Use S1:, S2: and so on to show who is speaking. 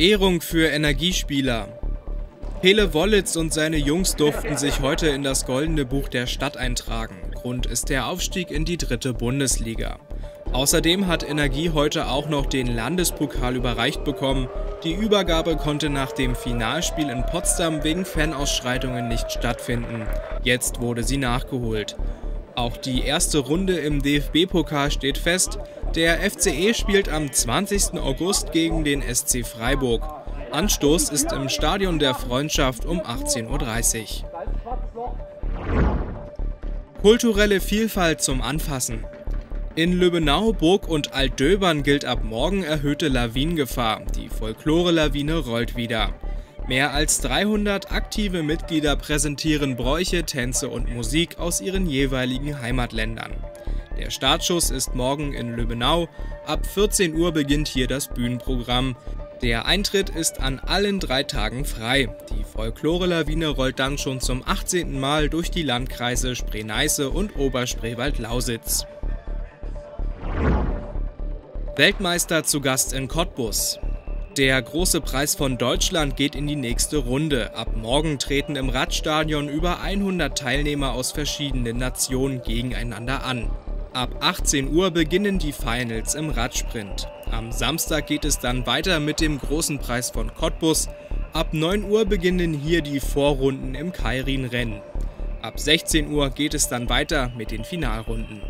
S1: Ehrung für Energiespieler. Pele Wollitz und seine Jungs durften sich heute in das Goldene Buch der Stadt eintragen. Grund ist der Aufstieg in die dritte Bundesliga. Außerdem hat Energie heute auch noch den Landespokal überreicht bekommen. Die Übergabe konnte nach dem Finalspiel in Potsdam wegen Fanausschreitungen nicht stattfinden. Jetzt wurde sie nachgeholt. Auch die erste Runde im DFB-Pokal steht fest. Der FCE spielt am 20. August gegen den SC Freiburg. Anstoß ist im Stadion der Freundschaft um 18.30 Uhr. Kulturelle Vielfalt zum Anfassen. In Lübbenau, Burg und Altdöbern gilt ab morgen erhöhte Lawinengefahr. Die Folklore-Lawine rollt wieder. Mehr als 300 aktive Mitglieder präsentieren Bräuche, Tänze und Musik aus ihren jeweiligen Heimatländern. Der Startschuss ist morgen in Lübbenau. Ab 14 Uhr beginnt hier das Bühnenprogramm. Der Eintritt ist an allen drei Tagen frei. Die Folklore-Lawine rollt dann schon zum 18. Mal durch die Landkreise Spree-Neiße und Oberspreewald-Lausitz. Weltmeister zu Gast in Cottbus. Der große Preis von Deutschland geht in die nächste Runde. Ab morgen treten im Radstadion über 100 Teilnehmer aus verschiedenen Nationen gegeneinander an. Ab 18 Uhr beginnen die Finals im Radsprint. Am Samstag geht es dann weiter mit dem großen Preis von Cottbus. Ab 9 Uhr beginnen hier die Vorrunden im Kairin-Rennen. Ab 16 Uhr geht es dann weiter mit den Finalrunden.